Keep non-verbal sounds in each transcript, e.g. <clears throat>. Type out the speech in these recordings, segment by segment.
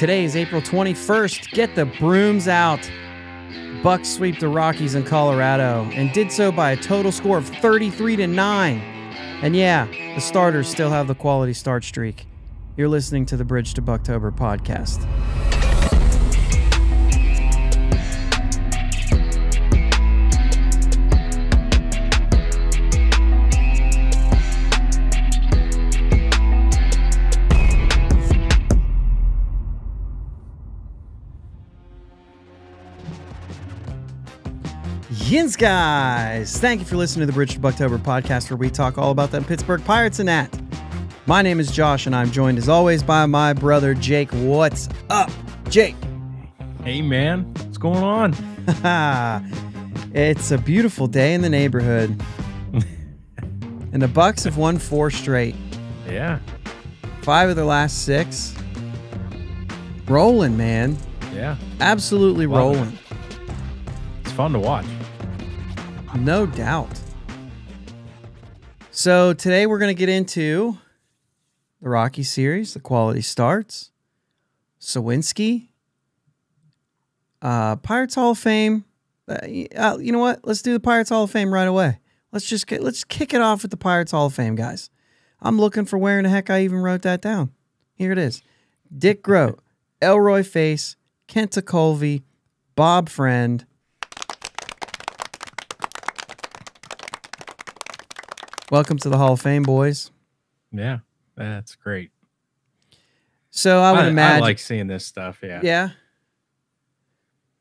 Today is April 21st. Get the brooms out. Bucs sweep the Rockies in Colorado and did so by a total score of 33 to 9. And yeah, the starters still have the quality start streak. You're listening to the Bridge to Buctober podcast. Yins, guys! Thank you for listening to the Bridge to Buctober podcast, where we talk all about them Pittsburgh Pirates and that. My name is Josh, and I'm joined as always by my brother Jake. What's up, Jake? Hey, man, what's going on? <laughs> it's a beautiful day in the neighborhood, <laughs> and the Bucs have won four straight. Yeah, five of their last six. Rolling, man. Yeah, absolutely rolling. It. It's fun to watch. No doubt. So today we're going to get into the Rocky series, the quality starts, Suwinski, uh, Pirates Hall of Fame. Uh, uh, you know what? Let's do the Pirates Hall of Fame right away. Let's just get let's kick it off with the Pirates Hall of Fame, guys. I'm looking for where in the heck I even wrote that down. Here it is: Dick Groat, Elroy Face, Kent Tekulve, Bob Friend, Welcome to the Hall of Fame, boys. Yeah, that's great. So I would I, imagine I like seeing this stuff. Yeah. Yeah.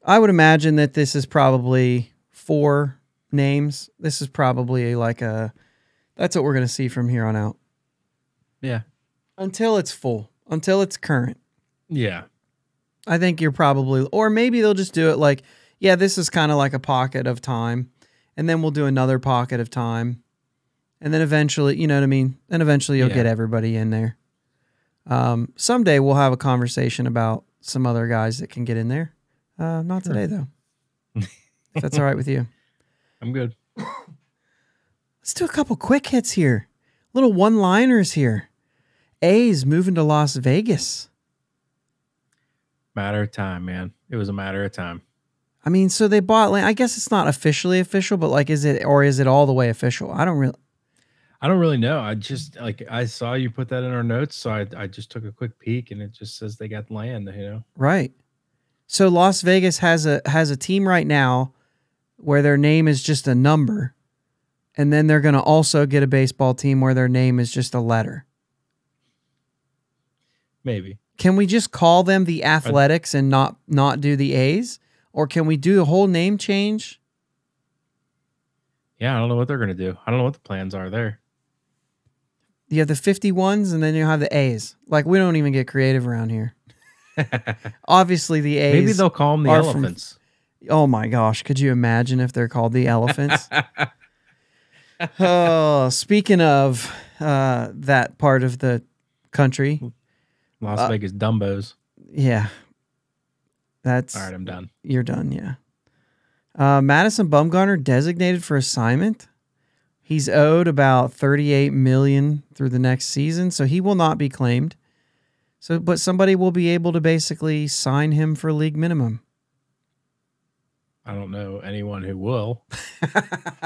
I would imagine that this is probably four names. This is probably like a that's what we're going to see from here on out. Yeah. Until it's full, until it's current. Yeah. I think you're probably or maybe they'll just do it like yeah, this is kind of like a pocket of time and then we'll do another pocket of time and then eventually, you know what I mean. And eventually, you'll yeah. get everybody in there. Um, someday we'll have a conversation about some other guys that can get in there. Uh, not sure. today though. <laughs> if that's all right with you. I'm good. Let's do a couple quick hits here. Little one-liners here. A's moving to Las Vegas. Matter of time, man. It was a matter of time. I mean, so they bought land. I guess it's not officially official, but like, is it or is it all the way official? I don't really. I don't really know. I just like I saw you put that in our notes, so I I just took a quick peek, and it just says they got land. You know, right? So Las Vegas has a has a team right now where their name is just a number, and then they're going to also get a baseball team where their name is just a letter. Maybe. Can we just call them the Athletics and not not do the A's, or can we do a whole name change? Yeah, I don't know what they're going to do. I don't know what the plans are there you have the 51s and then you have the A's. Like we don't even get creative around here. <laughs> Obviously the A's. Maybe they'll call them the elephants. From, oh my gosh, could you imagine if they're called the elephants? <laughs> oh, speaking of uh, that part of the country, Las uh, Vegas Dumbos. Yeah. That's All right, I'm done. You're done, yeah. Uh, Madison Bumgarner designated for assignment. He's owed about 38 million through the next season, so he will not be claimed. So but somebody will be able to basically sign him for league minimum. I don't know anyone who will.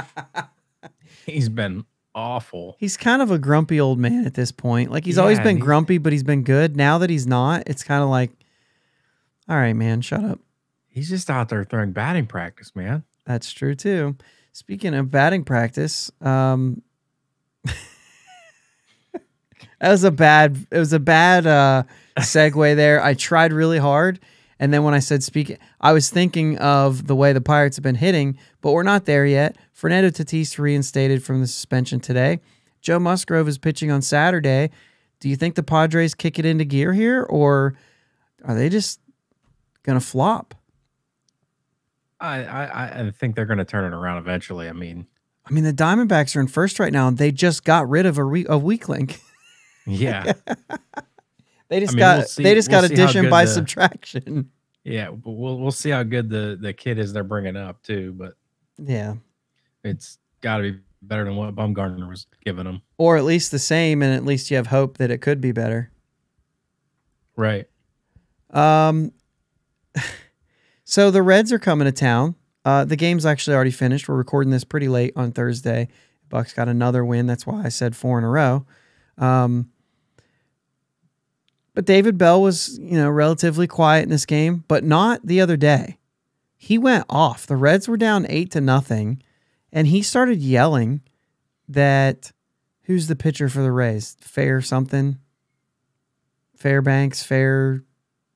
<laughs> he's been awful. He's kind of a grumpy old man at this point. Like he's yeah, always been grumpy, but he's been good. Now that he's not, it's kind of like, all right, man, shut up. He's just out there throwing batting practice, man. That's true too. Speaking of batting practice, um, <laughs> that was a bad. It was a bad uh, segue there. I tried really hard, and then when I said speak, I was thinking of the way the Pirates have been hitting, but we're not there yet. Fernando Tatis reinstated from the suspension today. Joe Musgrove is pitching on Saturday. Do you think the Padres kick it into gear here, or are they just gonna flop? I, I, I think they're going to turn it around eventually. I mean, I mean, the Diamondbacks are in first right now, and they just got rid of a, re- a weak link. Yeah, <laughs> they just I mean, got we'll see, they just we'll got addition by the, subtraction. Yeah, but we'll we'll see how good the the kid is they're bringing up too. But yeah, it's got to be better than what Bumgarner was giving them, or at least the same, and at least you have hope that it could be better. Right. Um, <laughs> so the Reds are coming to town. Uh, the game's actually already finished. We're recording this pretty late on Thursday. Bucs got another win. That's why I said four in a row. Um, but David Bell was, you know, relatively quiet in this game, but not the other day. He went off. The Reds were down eight to nothing, and he started yelling that who's the pitcher for the Rays? Fair something. Fairbanks, Fair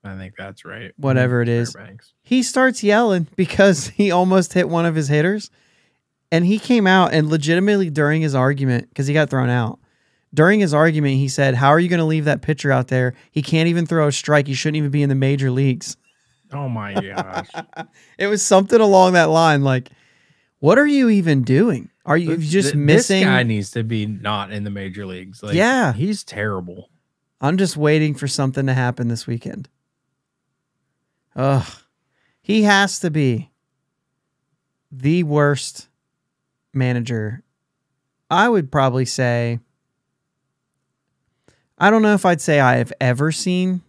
I think that's right. Mm-hmm. Whatever it is. Fairbanks. he starts yelling <laughs> because he almost hit one of his hitters. And he came out and legitimately during his argument, because he got thrown out, during his argument, he said, How are you going to leave that pitcher out there? He can't even throw a strike. He shouldn't even be in the major leagues. Oh my <laughs> gosh. It was something along that line. Like, what are you even doing? Are you Th- just missing? This guy needs to be not in the major leagues. Like, Yeah. he's terrible. I'm just waiting for something to happen this weekend. Ugh. He has to be the worst manager. I would probably say, I don't know if I'd say I have ever seen,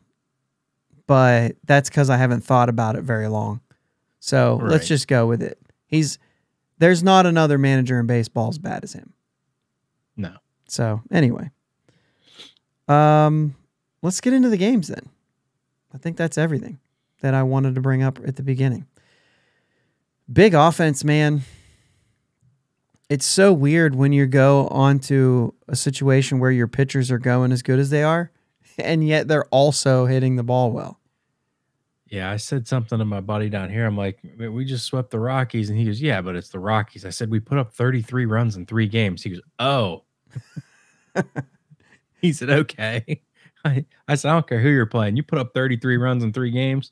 but that's because I haven't thought about it very long. So let's just go with it. He's there's not another manager in baseball as bad as him. No. So anyway, um, let's get into the games then. I think that's everything that I wanted to bring up at the beginning. Big offense, man. It's so weird when you go onto a situation where your pitchers are going as good as they are, <laughs> and yet they're also hitting the ball well. Yeah, I said something to my buddy down here. I'm like, we just swept the Rockies. And he goes, Yeah, but it's the Rockies. I said, We put up 33 runs in three games. He goes, Oh. <laughs> he said, Okay. I, <laughs> I said, I don't care who you're playing. You put up 33 runs in three games.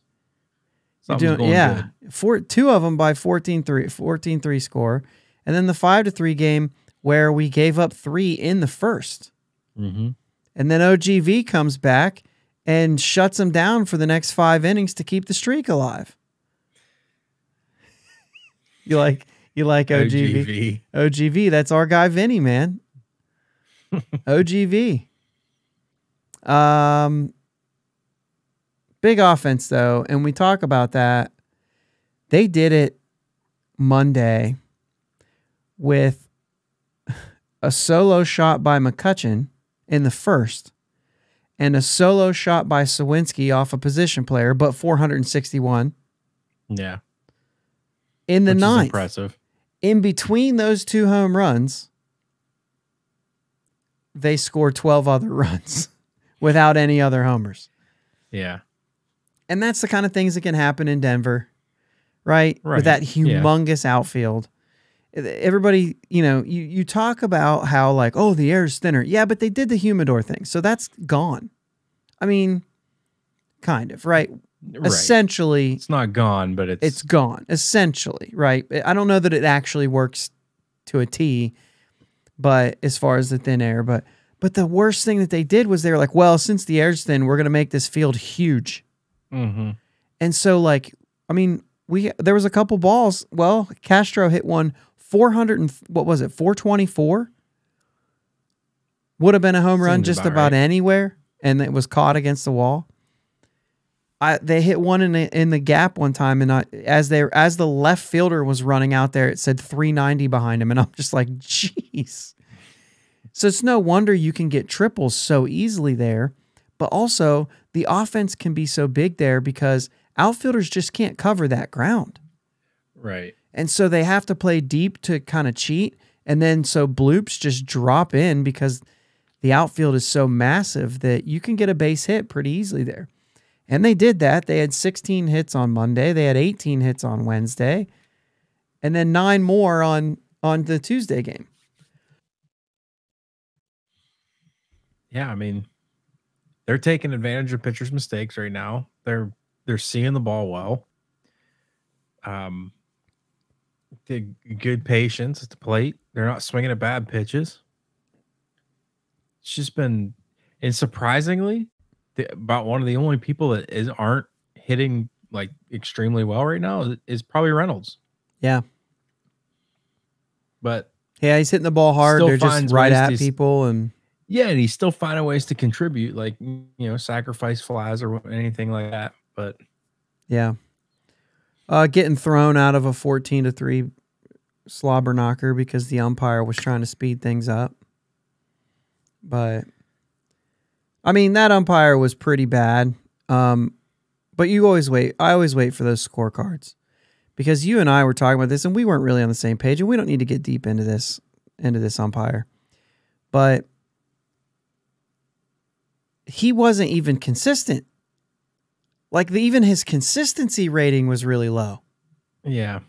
Doing- yeah, good. four two of them by 14-3, 14-3 score, and then the five to three game where we gave up three in the first. Mm-hmm. And then OGV comes back and shuts them down for the next five innings to keep the streak alive. <laughs> You like you like OGV? OGV, that's our guy Vinny, man. <laughs> OGV. Um big offense though, and we talk about that. They did it Monday with a solo shot by McCutcheon in the first and a solo shot by Suwinski off a position player, but 461 Yeah. in the which ninth. impressive. In between those two home runs, they scored 12 other <laughs> runs without any other homers. Yeah. And that's the kind of things that can happen in Denver, right? Right. With that Yeah. humongous outfield. Everybody, you know, you, you talk about how, like, oh, the air is thinner. Yeah, but they did the humidor thing. So that's gone. I mean, kind of, right? Right. Essentially, It's not gone, but it's it's gone essentially right i don't know that it actually works to a t but as far as the thin air but but the worst thing that they did was they were like well since the air's thin we're going to make this field huge hmm and so like i mean we there was a couple balls. Well castro hit one 400 and what was it 424 would have been a home run Seems just about about right. anywhere and it was caught against the wall. I, they hit one in the, in the gap one time, and I, as they as the left fielder was running out there, it said 390 behind him, and I'm just like, <laughs> jeez. So it's no wonder you can get triples so easily there, but also the offense can be so big there because outfielders just can't cover that ground, right. and so they have to play deep to kind of cheat, and then so bloops just drop in because the outfield is so massive that you can get a base hit pretty easily there. And they did that. They had 16 hits on Monday. They had 18 hits on Wednesday. And then nine more on on the Tuesday game. Yeah, I mean, they're taking advantage of pitchers' mistakes right now. They're they're seeing the ball well. Um, the good patience at the plate. They're not swinging at bad pitches. It's just been, and surprisingly, the, about one of the only people that is aren't hitting like extremely well right now is, is probably Reynolds. Yeah. But Yeah, he's hitting the ball hard. They're just right at people and Yeah, and he's still finding ways to contribute, like you know, sacrifice flies or anything like that. but Yeah. Uh, getting thrown out of a 14 to 3 slobber knocker because the umpire was trying to speed things up. But I mean, that umpire was pretty bad. Um, but you always wait. I always wait for those scorecards because you and I were talking about this and we weren't really on the same page and we don't need to get deep into this into this umpire. But he wasn't even consistent. Like the, even his consistency rating was really low. yeah.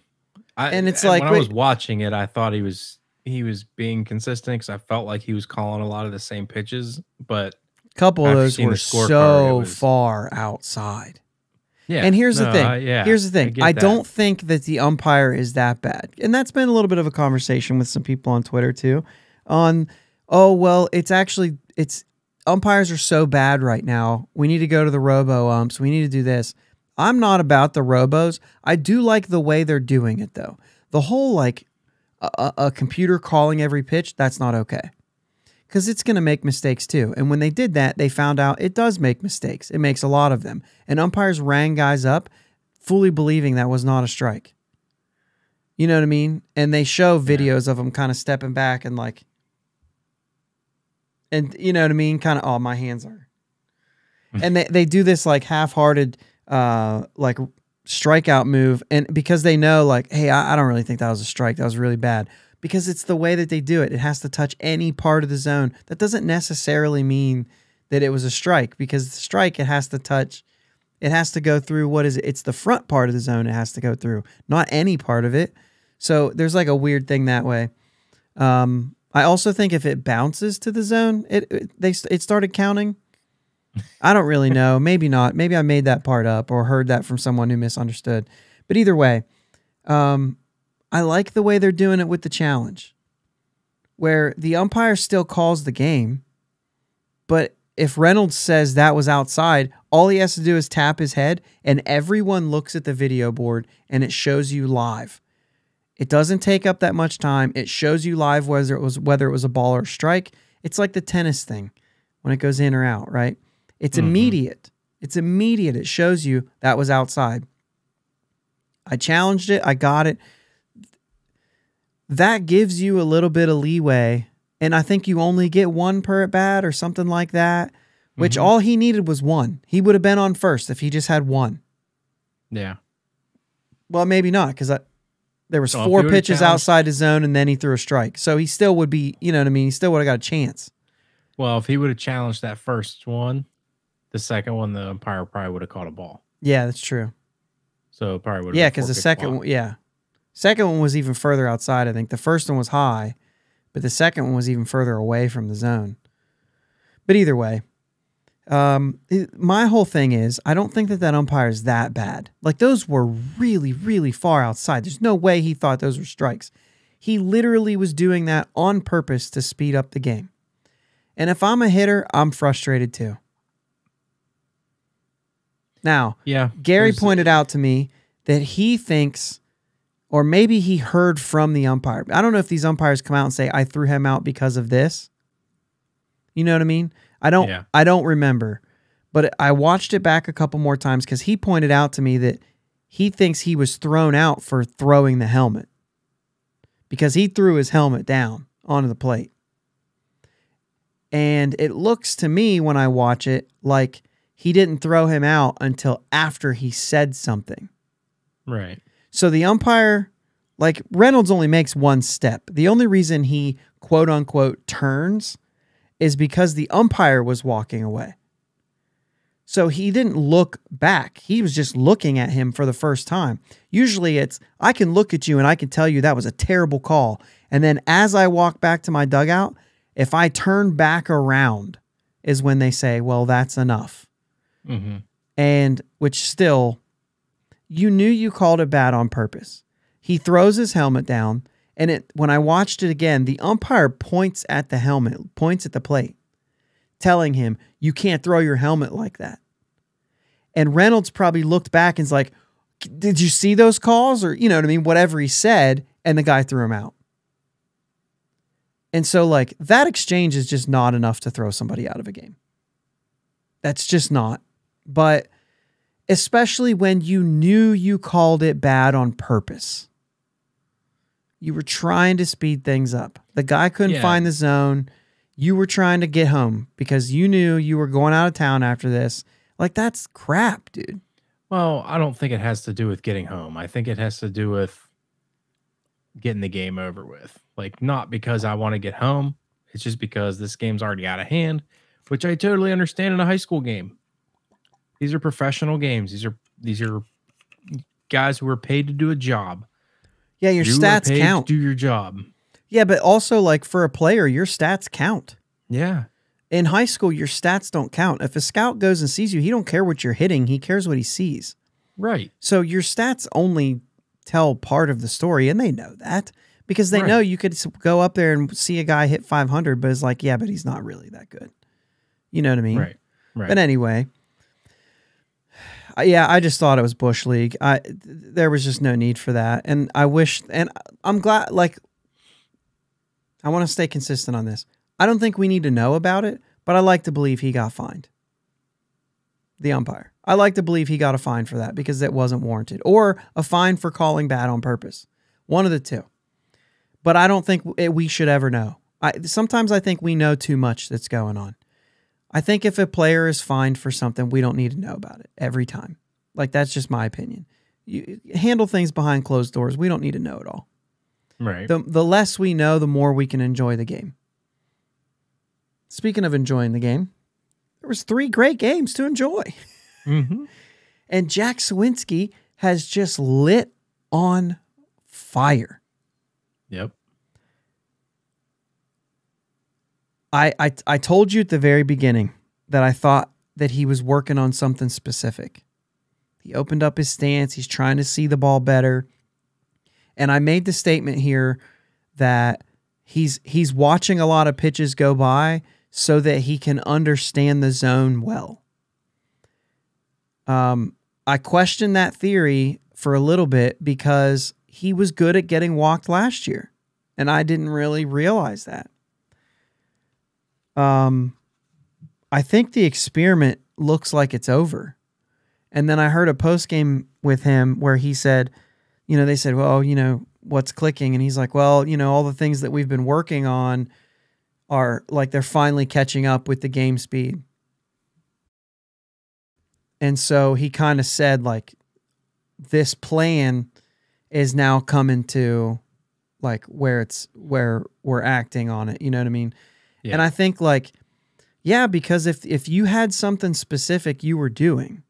I, And it's like, when I was watching it, I thought he was he was being consistent because I felt like he was calling a lot of the same pitches. But A couple of those were so it was- far outside. yeah, and here's the thing. I- yeah, here's the thing. get I, don't think that the umpire is that bad. And that's been a little bit of a conversation with some people on Twitter too. On oh well, it's actually it's umpires are so bad right now. We need to go to the robo umps. We need to do this. I'm not about the robos. I do like the way they're doing it though. The whole like a, a- computer calling every pitch, that's not okay. Because it's going to make mistakes too. And when they did that, they found out it does make mistakes. It makes a lot of them. And umpires rang guys up fully believing that was not a strike. You know what I mean? And they show videos of them kind of stepping back and like, and you know what I mean? Kind of, oh, my hands are. and they, they do this like half hearted, uh, like strikeout move. And because they know, like, hey, I, I don't really think that was a strike. That was really bad. Because it's the way that they do it. It has to touch any part of the zone. That doesn't necessarily mean that it was a strike because the strike, it has to touch it has to go through what is it? It's the front part of the zone it has to go through, not any part of it. So there's like a weird thing that way. Um, I also think if it bounces to the zone, it, it they it started counting. I don't really know. <laughs> Maybe not. Maybe I made that part up or heard that from someone who misunderstood. But either way, um, I like the way they're doing it with the challenge, where the umpire still calls the game, but if Reynolds says that was outside, all he has to do is tap his head, and everyone looks at the video board and it shows you live. It doesn't take up that much time. It shows you live whether it was whether it was a ball or a strike. It's like the tennis thing when it goes in or out, right? It's Mhm. immediate. It's immediate. It shows you that was outside. I challenged it. I got it. That gives you a little bit of leeway. And I think you only get one per at bat or something like that, which Mhm. all he needed was one. He would have been on first if he just had one. Yeah. Well, maybe not because there was So four pitches outside his zone and then he threw a strike. So he still would be, you know what I mean? He still would have got a chance. Well, if he would have challenged that first one, the second one, the umpire probably would have caught a ball. Yeah, that's true. So probably would. Yeah, because the second one, yeah, second one was even further outside. I think the first one was high, but the second one was even further away from the zone. But either way, um, it- my whole thing is I don't think that that umpire is that bad. Like those were really, really far outside. There's no way he thought those were strikes. He literally was doing that on purpose to speed up the game. And if I'm a hitter, I'm frustrated too. Now, Yeah, Gary pointed out to me that he thinks, or maybe he heard from the umpire. I don't know if these umpires come out and say, "I threw him out because of this." You know what I mean? I don't. Yeah. I don't remember, but I watched it back a couple more times because he pointed out to me that he thinks he was thrown out for throwing the helmet because he threw his helmet down onto the plate. And it looks to me when I watch it like he didn't throw him out until after he said something. Right. So the umpire, like Reynolds only makes one step. The only reason he quote unquote turns is because the umpire was walking away. So he didn't look back. He was just looking at him for the first time. Usually it's, I can look at you and I can tell you that was a terrible call. And then as I walk back to my dugout, if I turn back around, is when they say, well, that's enough Mm-hmm. and which still you knew you called it bad on purpose. He throws his helmet down and it when I watched it again, the umpire points at the helmet, points at the plate, telling him, "You can't throw your helmet like that." And Reynolds probably looked back and was like, "Did you see those calls or you know what I mean, whatever he said?" and the guy threw him out. And so like that exchange is just not enough to throw somebody out of a game. That's just not. But especially when you knew you called it bad on purpose. You were trying to speed things up. The guy couldn't Yeah. find the zone. You were trying to get home because you knew you were going out of town after this. Like that's crap, dude. Well, I don't think it has to do with getting home. I think it has to do with getting the game over with. Like, not because I want to get home. It's just because this game's already out of hand, which I totally understand in a high school game. These are professional games. These are these are guys who are paid to do a job. Yeah, your You stats count. do your job. Yeah, but also like for a player, your stats count. Yeah. In high school, your stats don't count. If a scout goes and sees you, he don't care what you're hitting. He cares what he sees. Right. So your stats only tell part of the story, and they know that because they Right. know you could go up there and see a guy hit 500, but it's like, yeah, but he's not really that good. You know what I mean? Right. Right. But anyway, yeah, I just thought it was bush league. I there was just no need for that, and I wish, and I'm glad. Like, I want to stay consistent on this. I don't think we need to know about it, but I like to believe he got fined. The umpire. I like to believe he got a fine for that because it wasn't warranted, or a fine for calling bad on purpose. One of the two. But I don't think it, we should ever know. I sometimes I think we know too much that's going on. I think if a player is fined for something, we don't need to know about it every time. Like that's just my opinion. You handle things behind closed doors. We don't need to know it all. right. The the less we know, the more we can enjoy the game. Speaking of enjoying the game, there was three great games to enjoy. hmm <laughs> And Jack Suwinski has just lit on fire. Yep. I, I I told you at the very beginning that I thought that he was working on something specific. He opened up his stance. He's trying to see the ball better. And I made the statement here that he's he's watching a lot of pitches go by so that he can understand the zone well. Um, I questioned that theory for a little bit because he was good at getting walked last year, and I didn't really realize that. Um, I think the experiment looks like it's over. And then I heard a post game with him where he said, you know, they said, well, you know, what's clicking? And he's like, well, you know, all the things that we've been working on are like they're finally catching up with the game speed. And so he kind of said, like, this plan is now coming to like where it's where we're acting on it. You know what I mean? Yeah. And I think like, yeah, because if if you had something specific you were doing,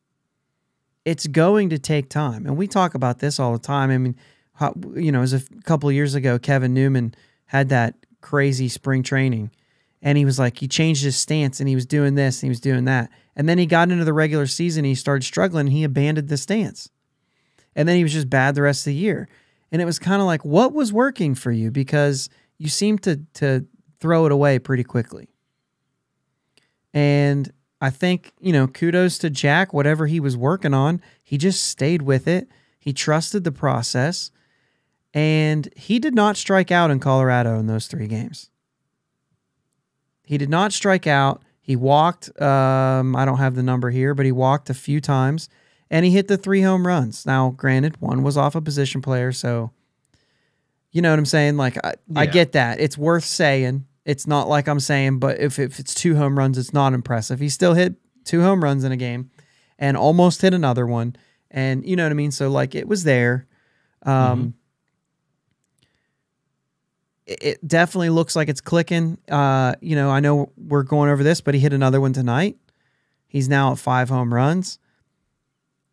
it's going to take time. And we talk about this all the time. I mean, how, you know, was a couple years ago, Kevin Newman had that crazy spring training, and he was like, he changed his stance, and he was doing this, and he was doing that, and then he got into the regular season, he started struggling, and he abandoned the stance, and then he was just bad the rest of the year. And it was kind of like, what was working for you? Because you seemed to to throw it away pretty quickly. And I think, you know, kudos to Jack, whatever he was working on, he just stayed with it. He trusted the process. And he did not strike out in Colorado in those three games. He did not strike out. He walked, um, I don't have the number here, but he walked a few times and he hit the three home runs. Now, granted, one was off a position player. So, you know what I'm saying? Like, I, I get that. It's worth saying. It's not like I'm saying, but if, if it's two home runs, it's not impressive. He still hit two home runs in a game and almost hit another one. And you know what I mean? So, like, it was there. Um, it, it definitely looks like it's clicking. Uh, you know, I know we're going over this, but he hit another one tonight. He's now at five home runs.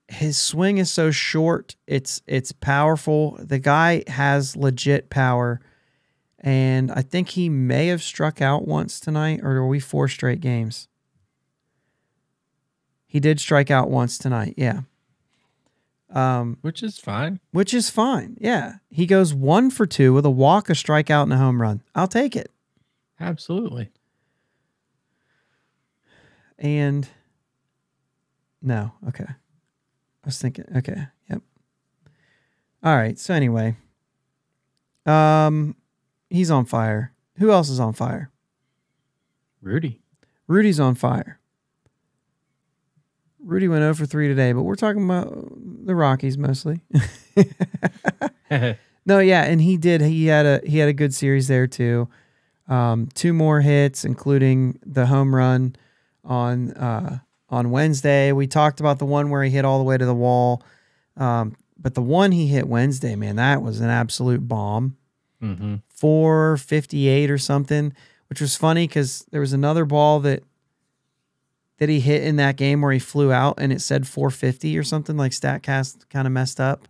His swing is so short. It's it's powerful. The guy has legit power. And I think he may have struck out once tonight, or are we four straight games? He did strike out once tonight, yeah. Um, Which is fine. which is fine. Yeah. He goes one for two with a walk, a strikeout, and a home run. I'll take it. Absolutely. And no, okay. I was thinking, okay, yep. All right. So anyway, um, he's on fire. Who else is on fire? Rudy. Rudy's on fire. Rudy went 0 for 3 today, but we're talking about the Rockies mostly. <laughs> no, yeah, and he did. He had a he had a good series there too. Um, two more hits, including the home run on uh, on Wednesday. We talked about the one where he hit all the way to the wall, um, but the one he hit Wednesday, man, that was an absolute bomb. mm-hmm. 458 or something, which was funny because there was another ball that that he hit in that game where he flew out and it said 450 or something like Statcast kind of messed up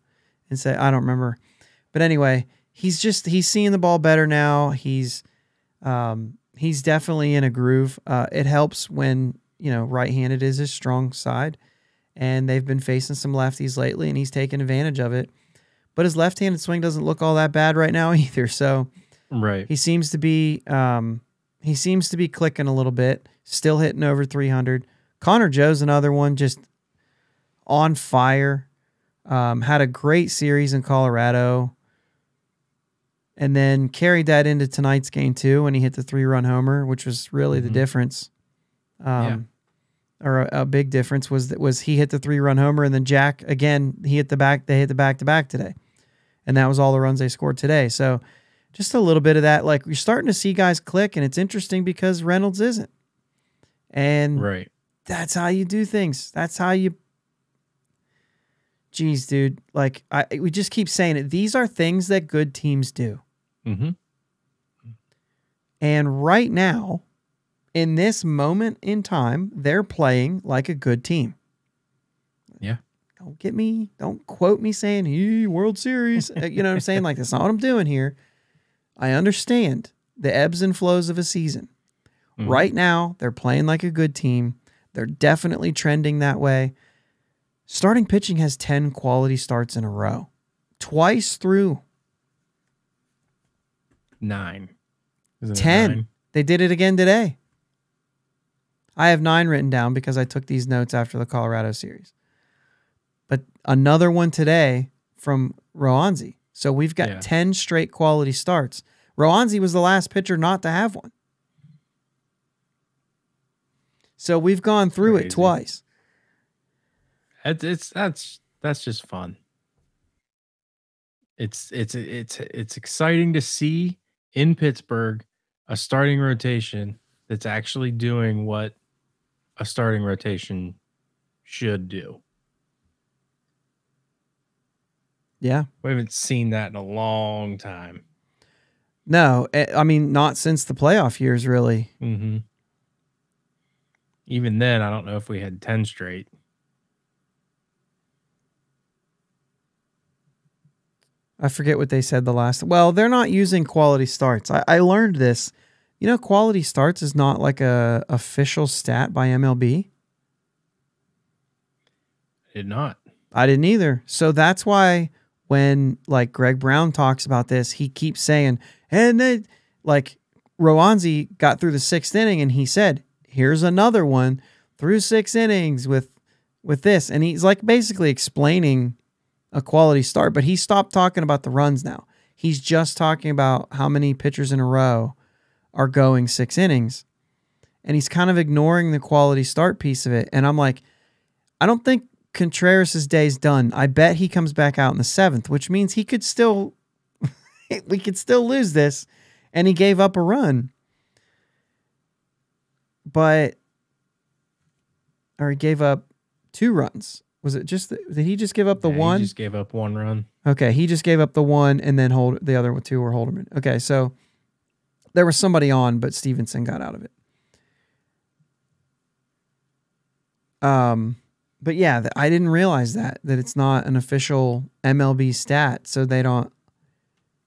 and said I don't remember. But anyway, he's just he's seeing the ball better now. He's um he's definitely in a groove. Uh it helps when, you know, right-handed is his strong side and they've been facing some lefties lately and he's taken advantage of it. But his left-handed swing doesn't look all that bad right now <laughs> either. So Right. he seems to be um, he seems to be clicking a little bit, still hitting over 300. Connor Joe's another one just on fire. Um, had a great series in Colorado. And then carried that into tonight's game too when he hit the three-run homer, which was really the Mhm. difference. Um, or a, a big difference was that was he hit the three-run homer and then Jack again he hit the back they hit the back-to-back today. And that was all the runs they scored today. So just a little bit of that. Like you're starting to see guys click, and it's interesting because Reynolds isn't. And Right. that's how you do things. That's how you. Geez, dude. Like I, we just keep saying it. These are things that good teams do. Mm-hmm. And right now, in this moment in time, they're playing like a good team. Yeah. Don't get me, don't quote me saying, hey, World Series. Uh, you know what I'm saying? Like, that's not what I'm doing here. I understand the ebbs and flows of a season. Mhm. Right now, they're playing like a good team. They're definitely trending that way. Starting pitching has 10 quality starts in a row, twice through. Nine. Isn't 10. nine? They did it again today. I have nine written down because I took these notes after the Colorado series. But another one today from Roansy. So we've got Yeah. 10 straight quality starts. Roansy was the last pitcher not to have one. So we've gone through it twice. It's it's that's that's just fun. It's it's it's it's exciting to see in Pittsburgh a starting rotation that's actually doing what a starting rotation should do. Yeah. We haven't seen that in a long time. No, eh, I mean, not since the playoff years, really. Mm-hmm. Even then, I don't know if we had ten straight. I forget what they said the last. Well, they're not using quality starts. I, I learned this. You know, quality starts is not like a official stat by MLB. Did not. I didn't either. So that's why when like Greg Brown talks about this, he keeps saying, and then like Roansy got through the sixth inning and he said, here's another one through six innings with with this. And he's like basically explaining a quality start, but he stopped talking about the runs now. He's just talking about how many pitchers in a row are going six innings. And he's kind of ignoring the quality start piece of it. And I'm like, I don't think Contreras' day's done. I bet he comes back out in the seventh, which means he could still, <laughs> we could still lose this. And he gave up a run. But, or he gave up two runs. Was it just, the, did he just give up the Yeah, he one? just gave up one run. Okay, he just gave up the one and then hold the other two were Holderman. Okay, so there was somebody on, but Stephenson got out of it. Um, but yeah, I didn't realize that that it's not an official MLB stat, so they don't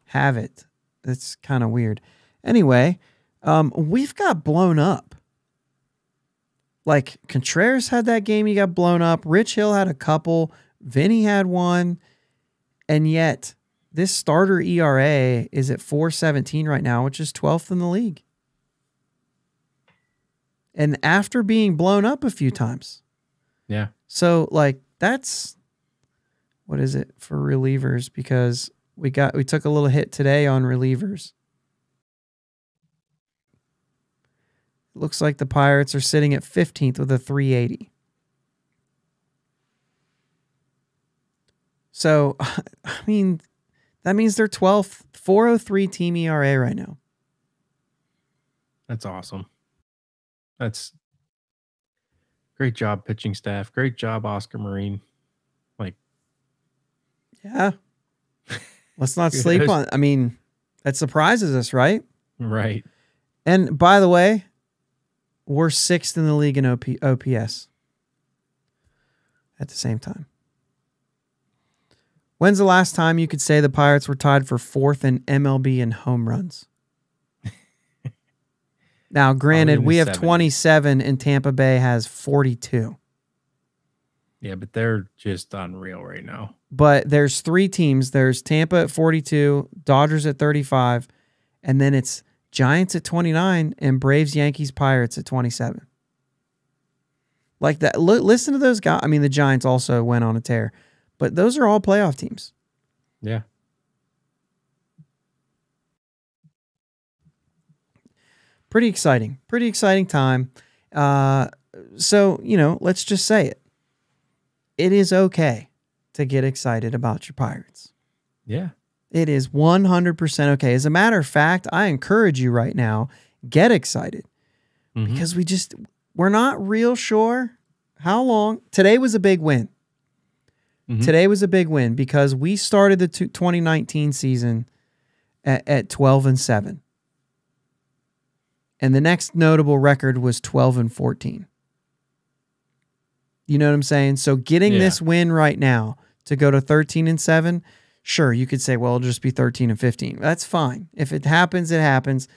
have it. That's kind of weird. Anyway, um, we've got blown up. Like Contreras had that game, he got blown up. Rich Hill had a couple. Vinny had one. And yet, this starter ERA is at 417 right now, which is 12th in the league. And after being blown up a few times. Yeah. So, like, that's what is it for relievers? Because we got, we took a little hit today on relievers. Looks like the Pirates are sitting at 15th with a 380. So, <laughs> I mean, that means they're 12th, 403 team ERA right now. That's awesome. That's great job, pitching staff. Great job, Oscar Marin. Like, yeah. <laughs> Let's not sleep on. I mean, that surprises us, right? Right. And by the way, we're sixth in the league in OP, OPS at the same time. When's the last time you could say the Pirates were tied for fourth in MLB in home runs? <laughs> now, granted, we have 27 and Tampa Bay has 42. Yeah, but they're just unreal right now. But there's three teams. There's Tampa at 42, Dodgers at 35, and then it's Giants at 29 and Braves, Yankees, Pirates at 27. Like that. L- listen to those guys. I mean, the Giants also went on a tear, but those are all playoff teams. Yeah. Pretty exciting. Pretty exciting time. Uh, so, you know, let's just say it. It is okay to get excited about your Pirates. Yeah. It is 100% okay. As a matter of fact, I encourage you right now, get excited mm-hmm. because we just, we're not real sure how long. Today was a big win. Mm-hmm. Today was a big win because we started the 2019 season at, at 12 and 7. And the next notable record was 12 and 14. You know what I'm saying? So getting yeah. this win right now to go to 13 and 7, sure, you could say, well, it'll just be 13 and 15. That's fine. If it happens, it happens.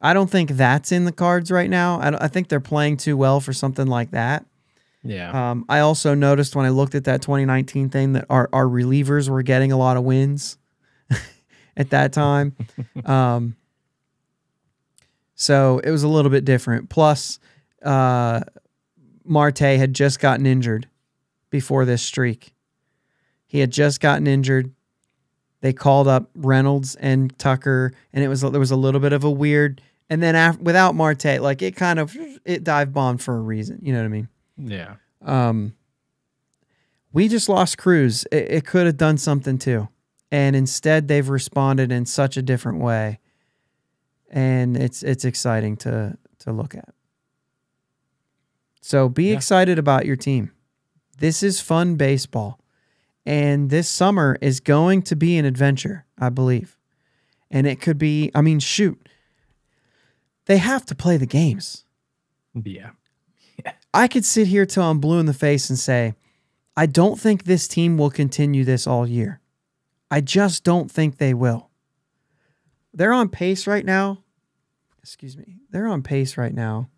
I don't think that's in the cards right now. I, I think they're playing too well for something like that. Yeah. Um, I also noticed when I looked at that 2019 thing that our, our relievers were getting a lot of wins <laughs> at that time. <laughs> um, so it was a little bit different. Plus, uh, Marte had just gotten injured before this streak. He had just gotten injured. They called up Reynolds and Tucker, and it was there was a little bit of a weird. And then after, without Marte, like it kind of it dive bombed for a reason. You know what I mean? Yeah. Um. We just lost Cruz. It, it could have done something too, and instead they've responded in such a different way, and it's it's exciting to to look at. So be yeah. excited about your team. This is fun baseball. And this summer is going to be an adventure, I believe. And it could be, I mean, shoot, they have to play the games. Yeah. I could sit here till I'm blue in the face and say, I don't think this team will continue this all year. I just don't think they will. They're on pace right now. Excuse me. They're on pace right now.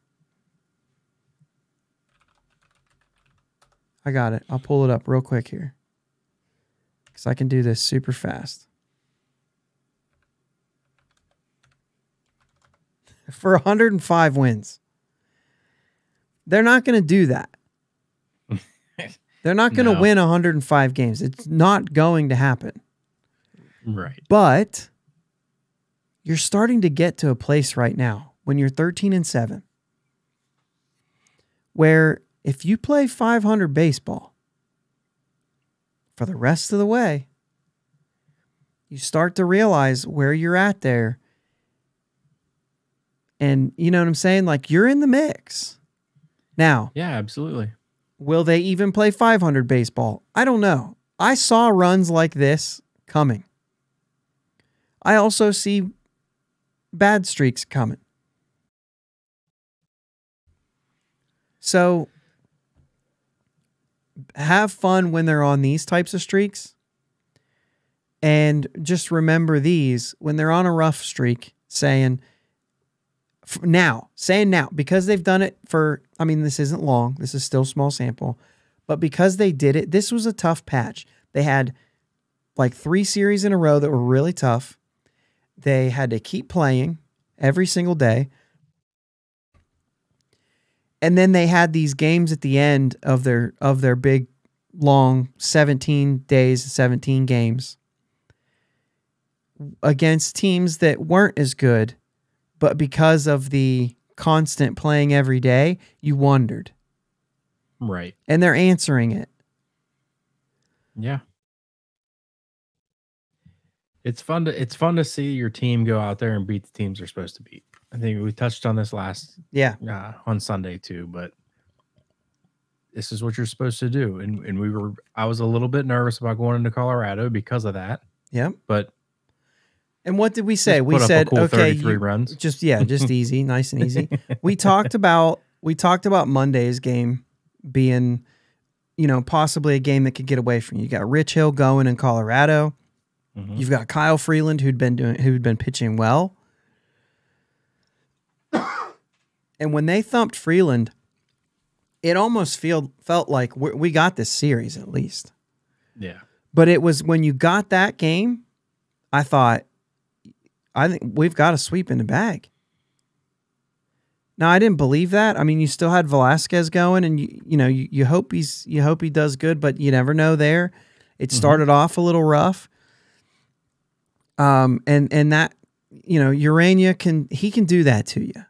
I got it. I'll pull it up real quick here because I can do this super fast. <laughs> For 105 wins. They're not going to do that. <laughs> They're not going to no. win 105 games. It's not going to happen. Right. But you're starting to get to a place right now when you're 13 and 7 where if you play 500 baseball for the rest of the way, you start to realize where you're at there. And you know what I'm saying? Like you're in the mix. Now, yeah, absolutely. Will they even play 500 baseball? I don't know. I saw runs like this coming. I also see bad streaks coming. So have fun when they're on these types of streaks. And just remember these when they're on a rough streak, saying now, saying now, because they've done it for, I mean, this isn't long, this is still small sample, but because they did it, this was a tough patch. They had like three series in a row that were really tough. They had to keep playing every single day and then they had these games at the end of their of their big long 17 days 17 games against teams that weren't as good but because of the constant playing every day you wondered right and they're answering it yeah it's fun to it's fun to see your team go out there and beat the teams they're supposed to beat. I think we touched on this last Yeah. uh, on Sunday too, but this is what you're supposed to do. And and we were I was a little bit nervous about going into Colorado because of that, Yeah. but And what did we say? just We put up a said cool okay, 33 you- runs. just yeah, just <laughs> easy, nice and easy. We talked about we talked about Monday's game being, you know, possibly a game that could get away from you. You got Rich Hill going in Colorado. Mhm. You've got Kyle Freeland who'd been doing who'd been pitching well. <coughs> and when they thumped Freeland, it almost feel felt like we we got this series at least. Yeah. But it was when you got that game, I thought, I think we've got a sweep in the bag. Now I didn't believe that. I mean, you still had Velasquez going, and you you know you, you hope he's you hope he does good, but you never know. There, it started off a little rough. Um, and and that you know Ureña can he can do that to you.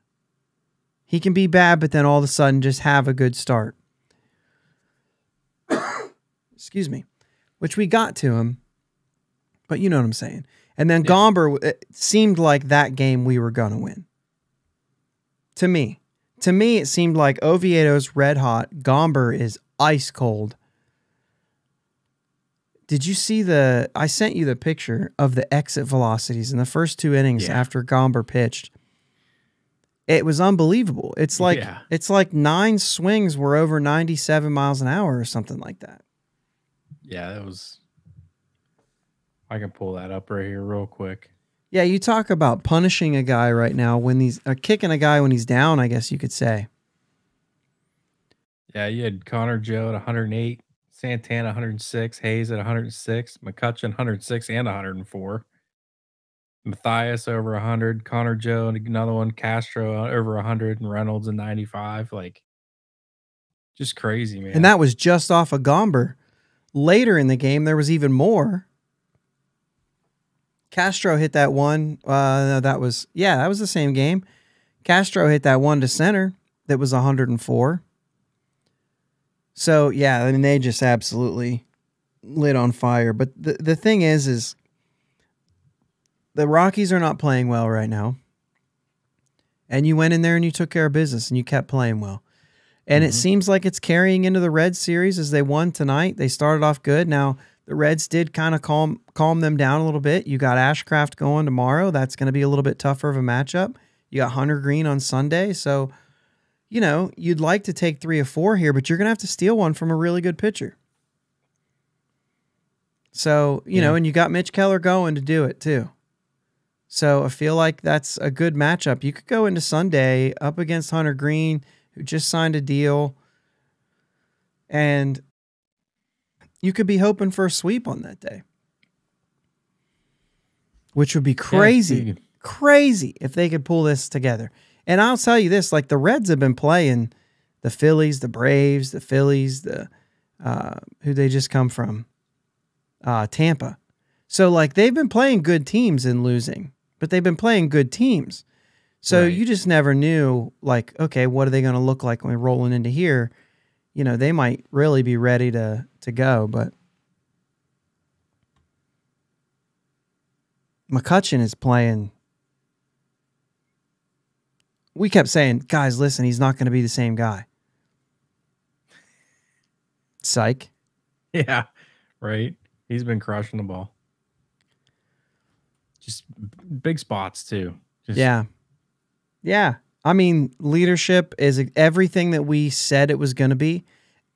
He can be bad, but then all of a sudden just have a good start. <coughs> Excuse me which we got to him, but you know what I'm saying. And then Yeah. Gomber, it seemed like that game we were going to win. To me, to me, it seemed like Oviedo's red hot. Gomber is ice cold. Did you see the? I sent you the picture of the exit velocities in the first two innings Yeah. after Gomber pitched. It was unbelievable. It's like Yeah. it's like nine swings were over 97 miles an hour or something like that. Yeah, that was I can pull that up right here real quick. Yeah, you talk about punishing a guy right now when he's uh, kicking a guy when he's down. I guess you could say. Yeah, you had Connor Joe at 108, Santana 106, Hayes at 106, McCutcheon 106 and 104. Mathias over 100, Connor Joe and another one, Castro uh, over 100, and Reynolds and 95. Like, just crazy, man. And that was just off of Gomber. Later in the game, there was even more. Castro hit that one. Uh, no, that was yeah, that was the same game. Castro hit that one to center that was 104. So yeah, I mean they just absolutely lit on fire. But the the thing is, is the Rockies are not playing well right now. And you went in there and you took care of business and you kept playing well. And it Mhm. seems like it's carrying into the Red series as they won tonight. They started off good. Now the Reds did kind of calm calm them down a little bit. You got Ashcraft going tomorrow. That's going to be a little bit tougher of a matchup. You got Hunter Greene on Sunday. So, you know, you'd like to take three or four here, but you're going to have to steal one from a really good pitcher. So, you know, and you got Mitch Keller going to do it too. So I feel like that's a good matchup. You could go into Sunday up against Hunter Greene, who just signed a deal, and you could be hoping for a sweep on that day, which would be crazy, speaking- crazy if they could pull this together. And I'll tell you this: like the Reds have been playing the Phillies, the Braves, the Phillies, the uh, who they just come from, uh, Tampa. So like they've been playing good teams and losing, but they've been playing good teams. So Right. you just never knew like okay, what are they going to look like when we're rolling into here? You know, they might really be ready to to go, but McCutcheon is playing. We kept saying, guys, listen, he's not going to be the same guy. Psych. <laughs> Yeah, right. He's been crushing the ball. Just big spots too. Just, Yeah. Yeah. I mean, leadership is everything that we said it was going to be.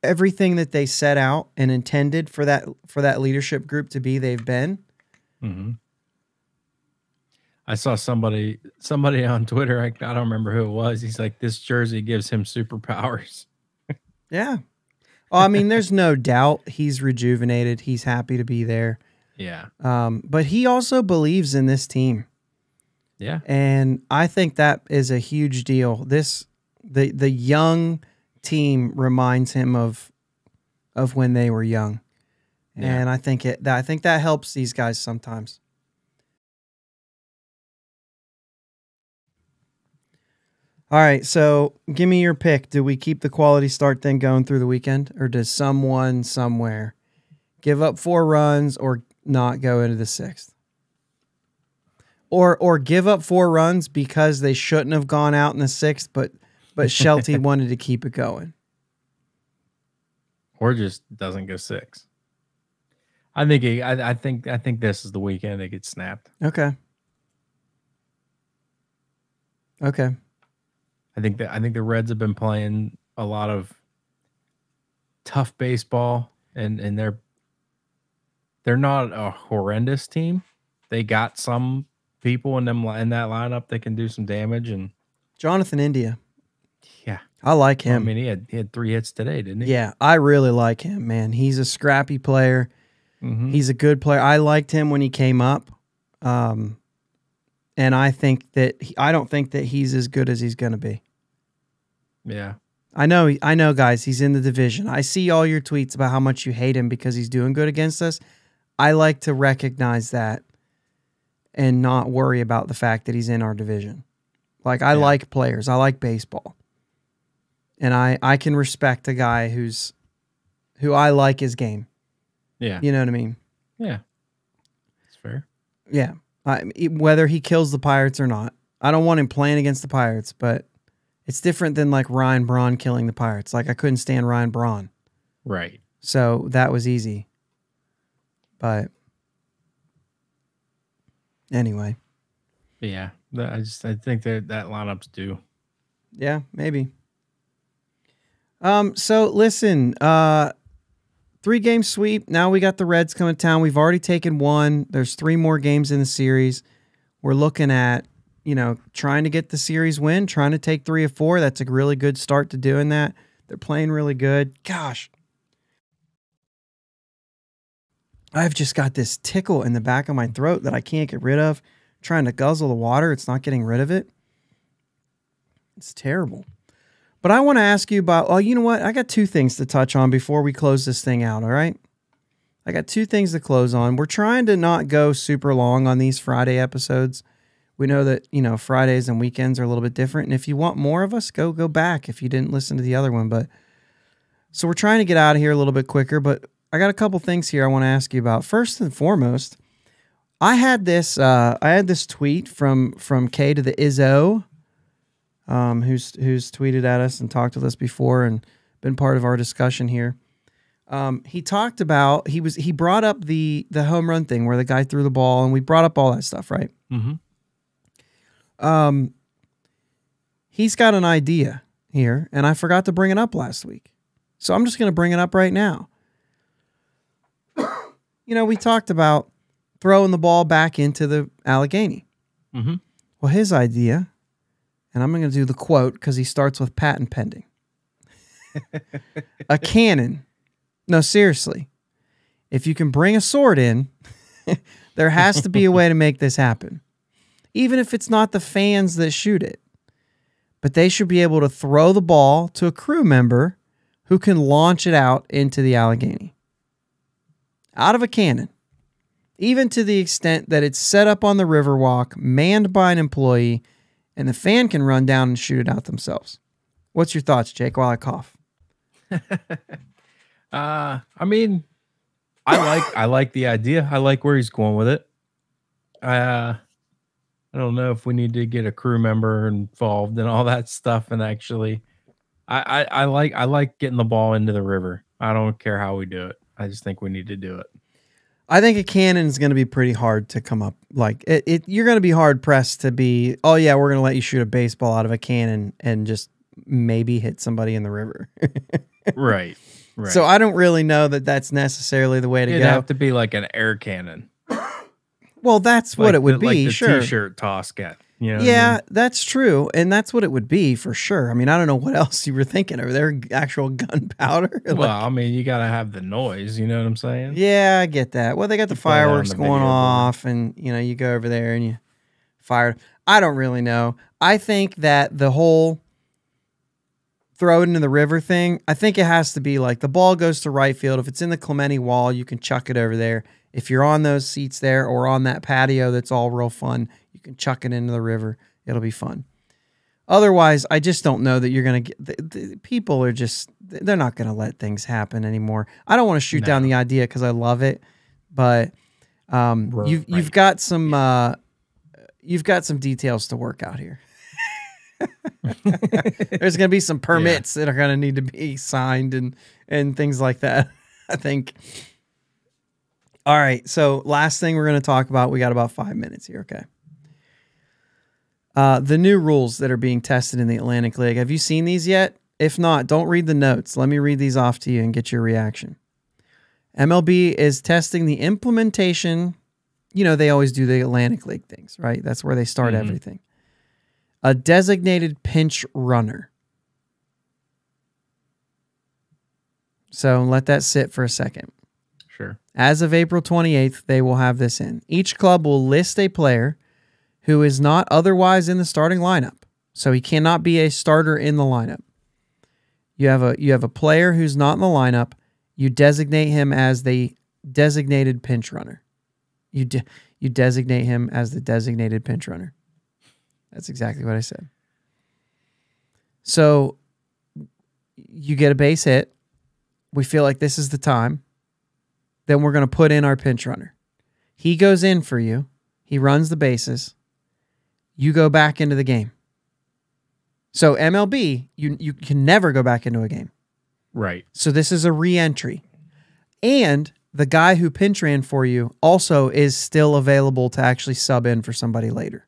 Everything that they set out and intended for that for that leadership group to be, they've been. hmm I saw somebody somebody <laughs> on Twitter. I, I don't remember who it was. He's like, this jersey gives him superpowers. <laughs> Yeah. Well, I mean, there's no doubt he's rejuvenated. He's happy to be there. Yeah, Um, but he also believes in this team. yeah, And I think that is a huge deal. This the the young team reminds him of of when they were young. Yeah. And I think it that I think that helps these guys sometimes. All right, so give me your pick. Do we keep the quality start thing going through the weekend or does someone somewhere give up four runs or not go into the sixth? or or give up four runs because they shouldn't have gone out in the sixth, but but Shelty <laughs> wanted to keep it going. Or just doesn't go six. I think I, I think I think this is the weekend it gets snapped. Okay. Okay. I think that I think the Reds have been playing a lot of tough baseball and and they're they're not a horrendous team. They got some people in them in that lineup that can do some damage and Jonathan India. Yeah. I like him. I mean he had he had three hits today, didn't he? yeah, I really like him, man. He's a scrappy player. Mhm. He's a good player. I liked him when he came up. Um and I think that he, I don't think that he's as good as he's going to be. Yeah. I know, I know, guys. He's in the division. I see all your tweets about how much you hate him because he's doing good against us. I like to recognize that and not worry about the fact that he's in our division. Like I Yeah. like players. I like baseball, and I I can respect a guy who's who I like his game. Yeah. You know what I mean? Yeah. It's fair. Yeah. I, whether he kills the Pirates or not, I don't want him playing against the Pirates, but it's different than like Ryan Braun killing the Pirates. Like I couldn't stand Ryan Braun. Right. So that was easy. But anyway, Yeah. I just I think that that lineup's due. yeah, maybe. Um so listen, uh three game sweep. Now we got the Reds coming to town. We've already taken one. There's three more games in the series. We're looking at, you know, trying to get the series win, trying to take 3 or 4. That's a really good start to doing that. They're playing really good. Gosh, I've just got this tickle in the back of my throat that I can't get rid of. trying to guzzle the water, it's not getting rid of it. It's terrible. But I want to ask you about, well, you know what? I got two things to touch on before we close this thing out, all right? I got two things to close on. We're trying to not go super long on these Friday episodes. We know that, you know, Fridays and weekends are a little bit different. And if you want more of us, go go back if you didn't listen to the other one. But so we're trying to get out of here a little bit quicker, but I got a couple things here I want to ask you about. First and foremost, I had this uh, I had this tweet from from K to the Izzo, um, who's who's tweeted at us and talked with us before and been part of our discussion here. Um, he talked about he was he brought up the the home run thing where the guy threw the ball and we brought up all that stuff, right? Mm-hmm. Um, he's got an idea here, and I forgot to bring it up last week. So I'm just going to bring it up right now. <coughs> you know, we talked about throwing the ball back into the Allegheny. Mm-hmm. Well, his idea, and I'm going to do the quote because he starts with patent pending. a cannon. No, seriously. If you can bring a sword in, <laughs> there has to be a way to make this happen. Even if it's not the fans that shoot it. But they should be able to throw the ball to a crew member who can launch it out into the Allegheny. Out of a cannon even to the extent that it's set up on the Riverwalk, manned by an employee, and the fan can run down and shoot it out themselves. What's your thoughts, Jake, while I cough? <laughs> Uh, I mean, I like I like the idea. I like where he's going with it. Uh, I don't know if we need to get a crew member involved and all that stuff. And actually, I, I I like I like getting the ball into the river. I don't care how we do it. I just think we need to do it. I think a cannon is going to be pretty hard to come up. Like it, it you're going to be hard pressed to be. Oh yeah, we're going to let you shoot a baseball out of a cannon and just maybe hit somebody in the river. Right. <laughs> Right. So I don't really know that that's necessarily the way to it'd go. have to be like an air cannon. well, that's what it would the- be. Like the sure. t-shirt toss get. You know what I yeah, mean? that's true, and that's what it would be for sure. I mean, I don't know what <laughs> else you were thinking. Are there actual gunpowder? <laughs> Like- Well, I mean, you gotta have the noise. You know what I'm saying? Yeah, I get that. Well, they got the You play that on fireworks the going video board. off, and you know, you go over there and you fire. I don't really know. I think that the whole throw it into the river thing, I think it has to be like the ball goes to right field. If it's in the Clemente wall, you can chuck it over there. If you're on those seats there or on that patio that's all real fun, can chuck it into the river. It'll be fun. Otherwise, I just don't know that you're going to get the, the, people are just they're not going to let things happen anymore. I don't want to shoot down the idea cuz I love it, but um Right, you've you've got some uh you've got some details to work out here. <laughs> There's going to be some permits that are going to need to be signed and and things like that. <laughs> I think. All right. So last thing we're going to talk about. We got about five minutes here. Okay. Uh, the new rules that are being tested in the Atlantic League. Have you seen these yet? If not, don't read the notes. Let me read these off to you and get your reaction. MLB is testing the implementation. You know, they always do the Atlantic League things, right? That's where they start Mhm. everything. A designated pinch runner. So let that sit for a second. Sure. As of April 28th, they will have this in. Each club will list a player who is not otherwise in the starting lineup. So he cannot be a starter in the lineup. You have a you have a player who's not in the lineup. You designate him as the designated pinch runner. You de- you designate him as the designated pinch runner. That's exactly what I said. So you get a base hit. We feel like this is the time. Then we're going to put in our pinch runner. He goes in for you. He runs the bases. You go back into the game. So MLB, you you can never go back into a game. Right. So this is a re-entry. And the guy who pinch ran for you also is still available to actually sub in for somebody later.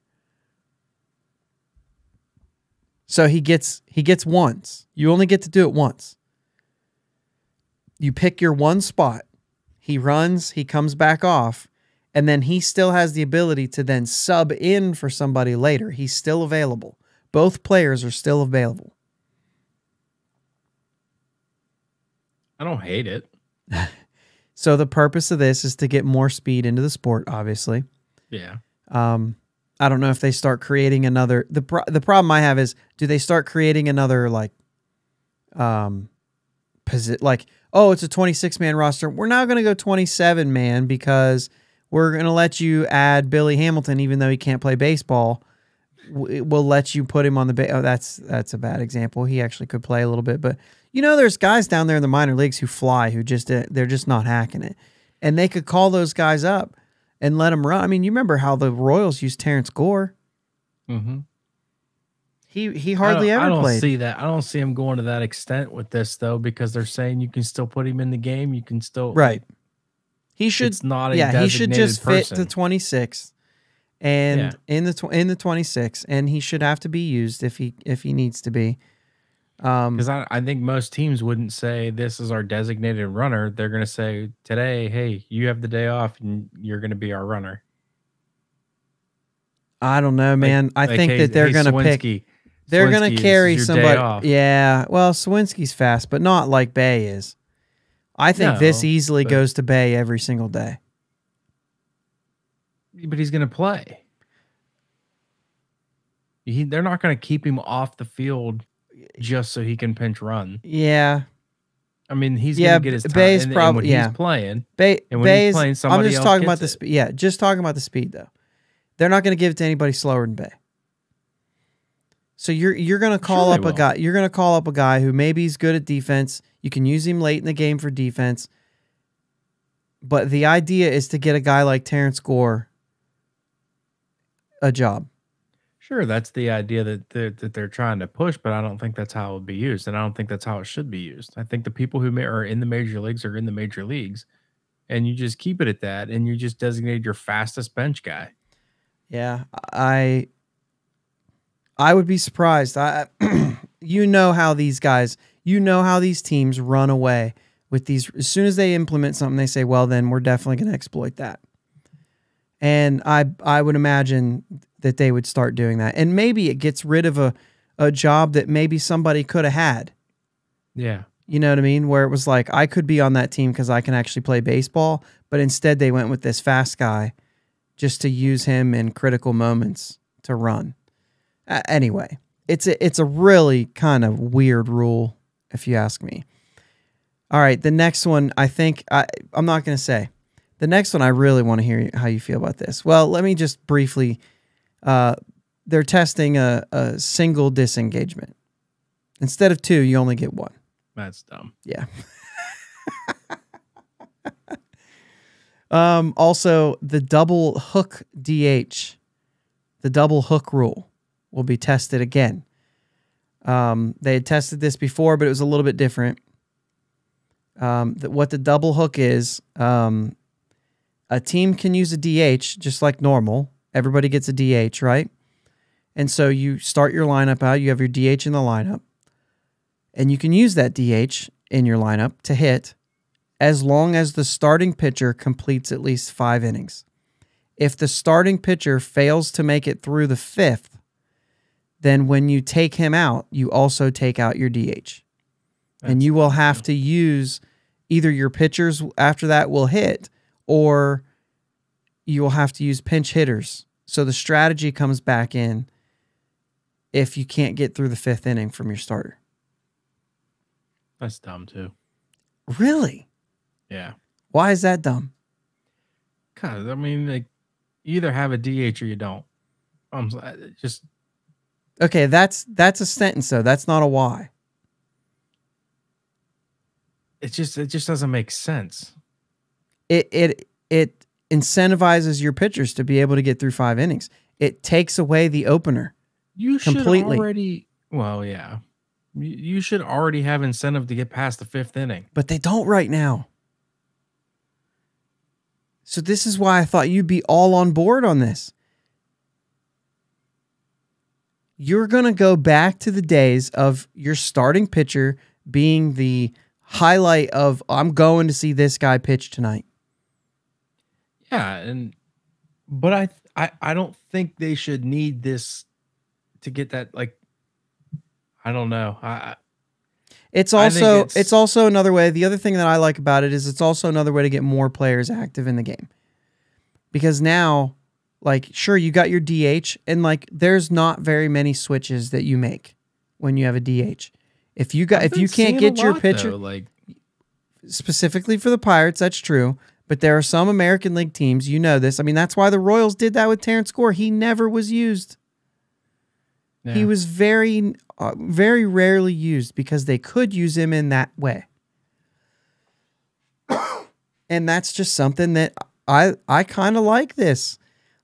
So he gets he gets once. You only get to do it once. You pick your one spot. He runs, he comes back off, and then he still has the ability to then sub in for somebody later. He's still available. Both players are still available. I don't hate it. <laughs> So the purpose of this is to get more speed into the sport, obviously. Yeah. Um, I don't know if they start creating another. the pro- The problem I have is, do they start creating another like, um, posi- like oh, it's a twenty six man roster. We're now going to go twenty seven man because we're going to let you add Billy Hamilton, even though he can't play baseball. We'll let you put him on the. Ba- oh, that's that's a bad example. He actually could play a little bit, but you know, there's guys down there in the minor leagues who fly, who just uh, they're just not hacking it, and they could call those guys up and let them run. I mean, you remember how the Royals used Terrence Gore? Mm-hmm. He he hardly I ever I don't played. see that. I don't see him going to that extent with this though, because they're saying you can still put him in the game. You can still Right. He should It's not a yeah, he should just fit designated the 26 and Yeah. in the tw- in the 26 and he should have to be used if he if he needs to be. Um Because I, I think most teams wouldn't say this is our designated runner. They're going to say today, hey, you have the day off and you're going to be our runner. I don't know, man. I Like, think hey- that they're hey, going to pick they're going to carry somebody. Yeah. Well, Suwinski's fast, but not like Bae is. I think this easily but- goes to Bae every single day. But he's going to play. He, they're not going to keep him off the field just so he can pinch run. Yeah. I mean, he's Yeah, going to get his time. Bae's when yeah. he's playing, Bae, And when he's Bae's, playing, I'm just else talking about the speed. Yeah, just talking about the speed though. They're not going to give it to anybody slower than Bae. So you're you're going to call Sure up a guy. You're going to call up a guy who maybe he's good at defense. You can use him late in the game for defense. But the idea is to get a guy like Terrence Gore a job. sure, that's the idea that they're, that they're trying to push, but I don't think that's how it would be used. And I don't think that's how it should be used. I think the people who ma- are in the major leagues are in the major leagues. And you just keep it at that. And you just designate your fastest bench guy. Yeah, I I would be surprised. I <clears throat> you know how these guys, you know how these teams run away with these as soon as they implement something they say, "Well, then we're definitely going to exploit that." And I I would imagine that they would start doing that. And maybe it gets rid of a a job that maybe somebody could have had. Yeah. You know what I mean? Where it was like I could be on that team because I can actually play baseball, but instead they went with this fast guy just to use him in critical moments to run. Uh, anyway, it's a it's a really kind of weird rule if you ask me. All right, the next one I think I I'm not going to say. The next one I really want to hear how you feel about this. Well, let me just briefly uh they're testing a, a single disengagement. Instead of two, you only get one. That's dumb. Yeah. <laughs> um, also, the double hook DH. the double hook rule will be tested again. Um, they had tested this before, but it was a little bit different. Um, that what the double hook is, um, a team can use a DH just like normal. Everybody gets a DH, right? And so you start your lineup out. You have your DH in the lineup, and you can use that DH in your lineup to hit as long as the starting pitcher completes at least five innings. If the starting pitcher fails to make it through the fifth, then when you take him out, you also take out your DH. and you will have to use either your pitchers after that will hit or you will have to use pinch hitters. So the strategy comes back in if you can't get through the fifth inning from your starter. That's dumb too. Really? Yeah. Why is that dumb? Cause I mean, like, you either have a DH or you don't. I'm just Okay, that's that's a sentence though. That's not a why. it just it just doesn't make sense. It it it incentivizes your pitchers to be able to get through five innings. It takes away the opener. You should Completely. already. Well, yeah, you, you should already have incentive to get past the fifth inning. but they don't right now. So this is why I thought you'd be all on board on this. You're going to go back to the days of your starting pitcher being the highlight of I'm going to see this guy pitch tonight. Yeah, and but I I I don't think they should need this to get that like. I don't know. I It's also it's- it's, also another way. The other thing that I like about it is it's also another way to get more players active in the game. Because now, like, sure, you got your DH, and like, there's not very many switches that you make when you have a DH. If you got I've if you can't get your lot, pitcher though, like specifically for the Pirates, that's true. But there are some American League teams, you know this. I mean, that's why the Royals did that with Terrence Gore. He never was used. He was very, uh, very rarely used because they could use him in that way. <coughs> and that's just something that I I kind of like this.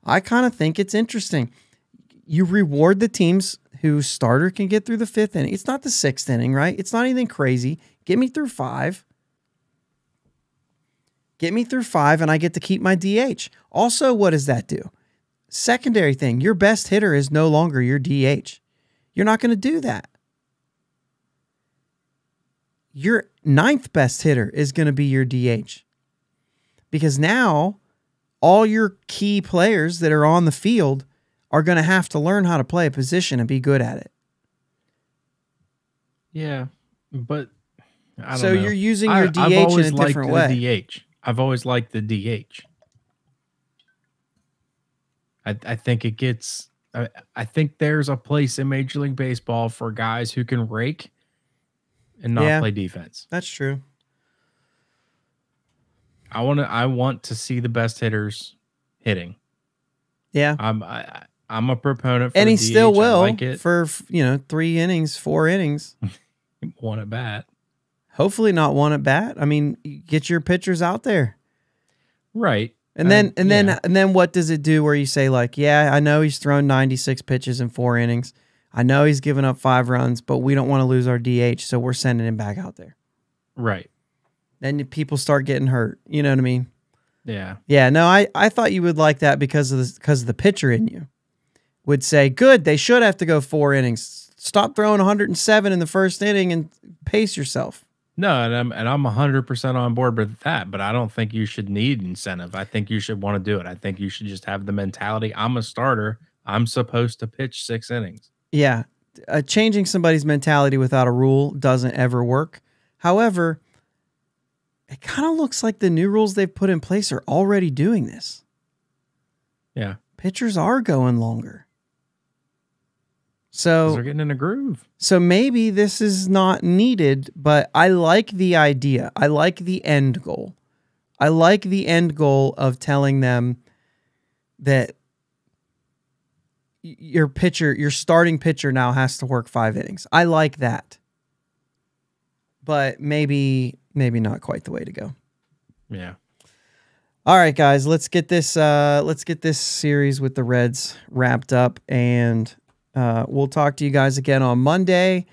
I kind of think it's interesting. You reward the teams whose starter can get through the fifth inning. It's not the sixth inning, right? It's not anything crazy. Get me through five. Get me through five, and I get to keep my DH. Also, what does that do? Secondary thing, your best hitter is no longer your DH. You're not going to do that. Your ninth best hitter is going to be your DH. Because now all your key players that are on the field are going to have to learn how to play a position and be good at it. yeah, but I don't So know. you're using I- your I've DH in always a liked different the way. DH. I've always liked the DH. I I think it gets. I, I think there's a place in Major League Baseball for guys who can rake and not Yeah. play defense. That's true. I want to. I want to see the best hitters hitting. Yeah. I'm. I, I'm a proponent. For And the he still DH. I will like it. for, you know, three innings, four innings. <laughs> one at bat. Hopefully not one at bat. I mean, get your pitchers out there. Right. And then and then yeah. and then what does it do where you say like, yeah, I know he's thrown 96 pitches in 4 innings. I know he's given up 5 runs, but we don't want to lose our DH, so we're sending him back out there. Right. Then people start getting hurt. You know what I mean? Yeah. Yeah, no, I I thought you would like that because of the because of the pitcher in you. Would say, "Good, they should have to go 4 innings. Stop throwing 107 in the first inning and pace yourself." No, and I'm and I'm hundred percent on board with that, but I don't think you should need incentive. I think you should want to do it. I think you should just have the mentality. I'm a starter. I'm supposed to pitch six innings. Yeah, uh, changing somebody's mentality without a rule doesn't ever work. However, it kind of looks like the new rules they've put in place are already doing this. Yeah. Pitchers are going longer. So they're getting in a groove. so maybe this is not needed, but I like the idea. I like the end goal. I like the end goal of telling them that your pitcher, your starting pitcher now has to work 5 innings. I like that. But maybe maybe not quite the way to go. Yeah. All right, guys, let's get this uh let's get this series with the Reds wrapped up and uh we'll talk to you guys again on Monday,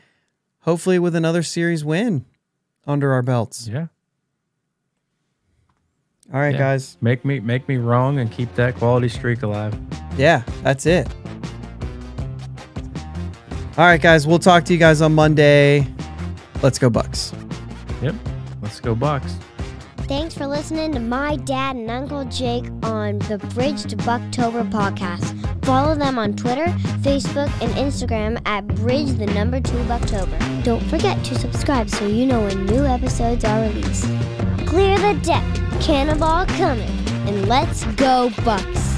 hopefully with another series win under our belts. Yeah. All right, Yeah. guys. Make me make me wrong and keep that quality streak alive. Yeah, that's it. All right, guys, we'll talk to you guys on Monday. Let's go Bucs. Yep. Let's go Bucs. Thanks for listening to my dad and Uncle Jake on the Bridge to Buctober podcast. Follow them on Twitter, Facebook, and Instagram at Bridge the number two Buctober. Don't forget to subscribe so you know when new episodes are released. Clear the deck, cannonball coming, and let's go Bucs!